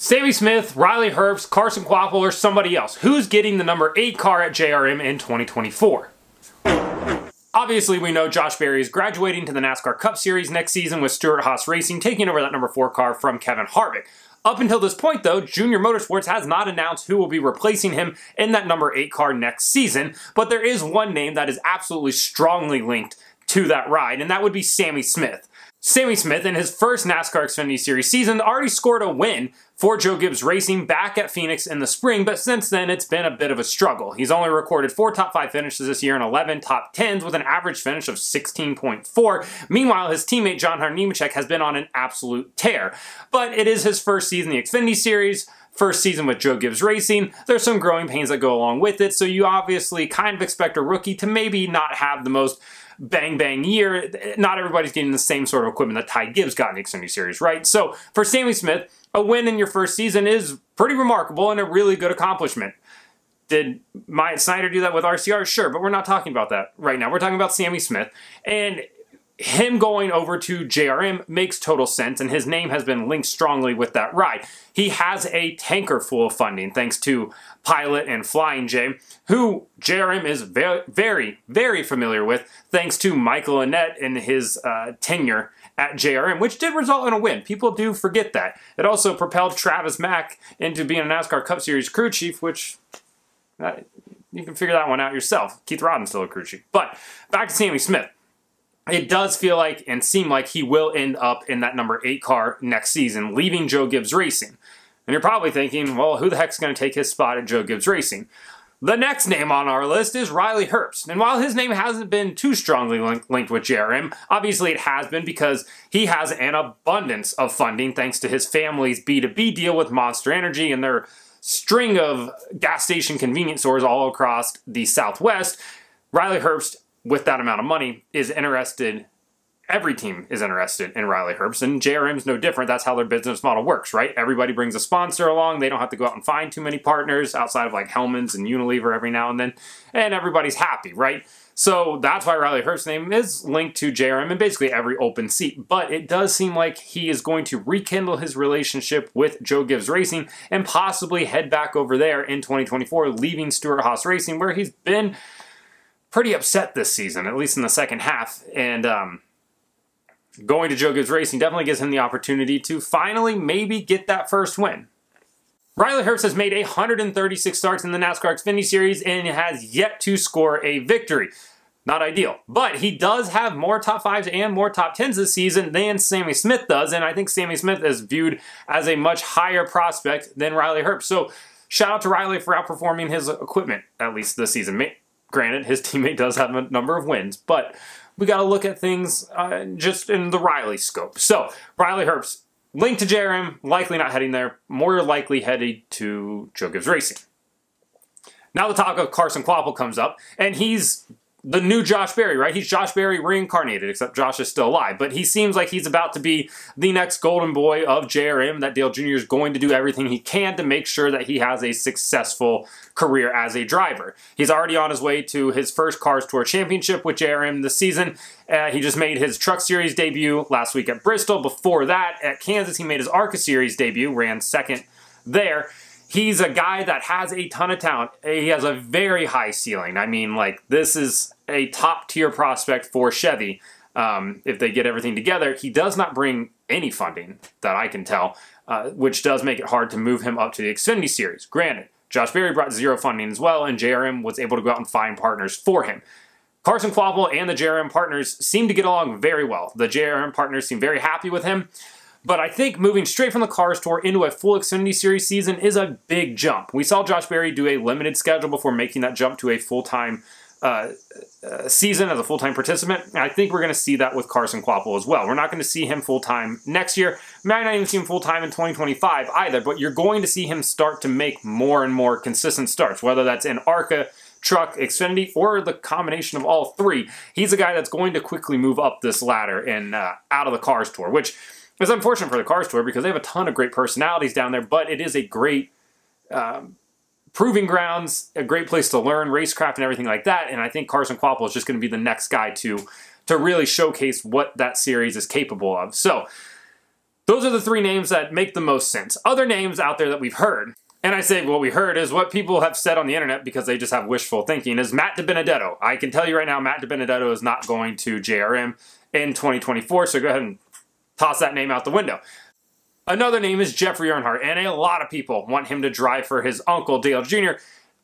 Sammy Smith, Riley Herbst, Carson Kvapil, or somebody else. Who's getting the number 8 car at JRM in 2024? Obviously, we know Josh Berry is graduating to the NASCAR Cup Series next season with Stewart-Haas Racing taking over that number 4 car from Kevin Harvick. Up until this point, though, Junior Motorsports has not announced who will be replacing him in that number 8 car next season, but there is one name that is absolutely strongly linked to that ride, and that would be Sammy Smith. Sammy Smith, in his first NASCAR Xfinity Series season, already scored a win for Joe Gibbs Racing back at Phoenix in the spring, but since then it's been a bit of a struggle. He's only recorded four top five finishes this year and 11 top 10s with an average finish of 16.4. Meanwhile, his teammate John Hunter Nemechek has been on an absolute tear. But it is his first season in the Xfinity Series, first season with Joe Gibbs Racing. There's some growing pains that go along with it, so you obviously kind of expect a rookie to maybe not have the most bang bang year. Not everybody's getting the same sort of equipment that Ty Gibbs got in the Xfinity Series, right? So for Sammy Smith, a win in your first season is pretty remarkable and a really good accomplishment. Did Myatt Snider do that with RCR? Sure, but we're not talking about that right now. We're talking about Sammy Smith. And him going over to JRM makes total sense, and his name has been linked strongly with that ride. He has a tanker full of funding thanks to Pilot and Flying J, who JRM is very, very, very familiar with thanks to Michael Annett and his uh, tenure at JRM, which did result in a win. People do forget that. It also propelled Travis Mack into being a NASCAR Cup Series crew chief, which uh, you can figure that one out yourself. Keith Rodden's still a crew chief. But back to Sammy Smith it does feel like and seem like he will end up in that number eight car next season, leaving Joe Gibbs Racing. And you're probably thinking, well, who the heck's going to take his spot at Joe Gibbs Racing? The next name on our list is Riley Herbst. And while his name hasn't been too strongly link linked with JRM, obviously it has been because he has an abundance of funding thanks to his family's B2B deal with Monster Energy and their string of gas station convenience stores all across the Southwest. Riley Herbst with that amount of money is interested every team is interested in Riley Herbst, and JRM is no different. That's how their business model works, right? Everybody brings a sponsor along. They don't have to go out and find too many partners outside of like Hellmann's and Unilever every now and then, and everybody's happy, right? So that's why Riley Herbst's name is linked to JRM in basically every open seat. But it does seem like he is going to rekindle his relationship with Joe Gibbs Racing and possibly head back over there in 2024, leaving Stewart-Haas Racing, where he's been pretty upset this season, at least in the second half. And um, going to Joe Gibbs Racing definitely gives him the opportunity to finally maybe get that first win. Riley Herbst has made 136 starts in the NASCAR Xfinity Series and has yet to score a victory. Not ideal. But he does have more top fives and more top tens this season than Sammy Smith does, and I think Sammy Smith is viewed as a much higher prospect than Riley Herbst. So shout out to Riley for outperforming his equipment, at least this season. Granted, his teammate does have a number of wins, but we got to look at things uh, just in the Riley scope. So, Riley Herbst, linked to JRM, likely not heading there, more likely headed to Joe Gibbs Racing. Now the talk of Carson Kvapil comes up, and he's the new Josh Berry, right? He's Josh Berry reincarnated, except Josh is still alive. But he seems like he's about to be the next golden boy of JRM, that Dale Jr. is going to do everything he can to make sure that he has a successful career as a driver. He's already on his way to his first Cars Tour Championship with JRM this season. Uh, he just made his Truck Series debut last week at Bristol. Before that, at Kansas, he made his ARCA Series debut, ran second there he's a guy that has a ton of talent. He has a very high ceiling. I mean, like, this is a top tier prospect for Chevy um, if they get everything together. He does not bring any funding that I can tell, uh, which does make it hard to move him up to the Xfinity Series. Granted, Josh Berry brought zero funding as well, and JRM was able to go out and find partners for him. Carson Kvapil and the JRM partners seem to get along very well. The JRM partners seem very happy with him. But I think moving straight from the Cars Tour into a full Xfinity Series season is a big jump. We saw Josh Berry do a limited schedule before making that jump to a full-time uh, uh, season as a full-time participant. And I think we're going to see that with Carson Kvapil as well. We're not going to see him full-time next year. Might not even see him full-time in 2025 either, but you're going to see him start to make more and more consistent starts, whether that's in ARCA, Truck, Xfinity, or the combination of all three. He's a guy that's going to quickly move up this ladder and uh, out of the Cars Tour, which is unfortunate for the Cars Tour because they have a ton of great personalities down there, but it is a great um, proving grounds, a great place to learn racecraft and everything like that. And I think Carson Kvapil is just going to be the next guy to to really showcase what that series is capable of. So Those are the three names that make the most sense. Other names out there that we've heard, and I say what we heard is what people have said on the internet because they just have wishful thinking, is Matt DiBenedetto. I can tell you right now, Matt DiBenedetto is not going to JRM in 2024, so go ahead and toss that name out the window. Another name is Jeffrey Earnhardt, and a lot of people want him to drive for his uncle, Dale Jr.,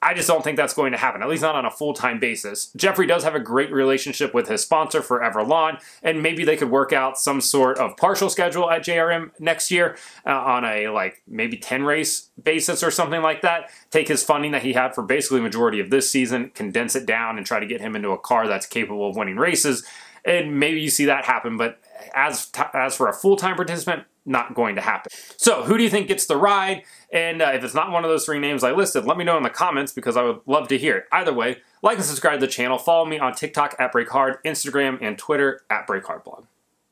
I just don't think that's going to happen, at least not on a full-time basis. Jeffrey does have a great relationship with his sponsor, Forever Lawn, and maybe they could work out some sort of partial schedule at JRM next year uh, on a, like, maybe 10-race basis or something like that. Take his funding that he had for basically the majority of this season, condense it down, and try to get him into a car that's capable of winning races, and maybe you see that happen, but as, as for a full-time participant, not going to happen. So who do you think gets the ride? And uh, if it's not one of those three names I listed, let me know in the comments because I would love to hear it. Either way, like and subscribe to the channel. Follow me on TikTok at BrakeHard, Instagram, and Twitter at BrakeHardBlog.